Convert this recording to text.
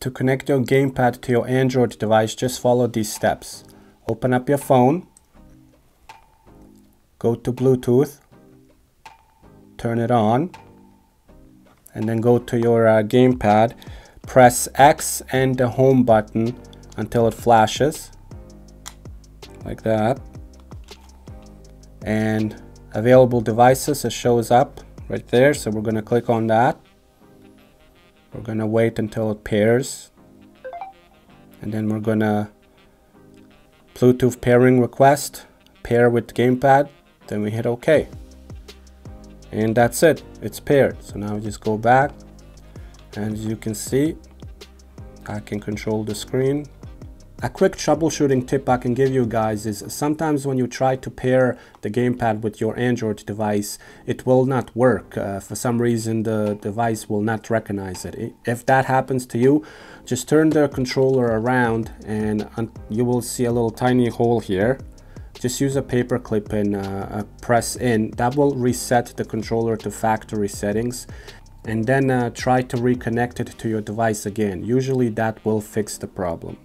To connect your gamepad to your Android device, just follow these steps. Open up your phone, go to Bluetooth, turn it on, and then go to your uh, gamepad, press X and the home button until it flashes, like that. And available devices, it shows up right there, so we're gonna click on that. We're gonna wait until it pairs. And then we're gonna Bluetooth pairing request, pair with gamepad, then we hit OK. And that's it, it's paired. So now we just go back and as you can see, I can control the screen a quick troubleshooting tip I can give you guys is sometimes when you try to pair the gamepad with your Android device, it will not work. Uh, for some reason, the device will not recognize it. If that happens to you, just turn the controller around and you will see a little tiny hole here. Just use a paper clip and uh, uh, press in. That will reset the controller to factory settings and then uh, try to reconnect it to your device again. Usually that will fix the problem.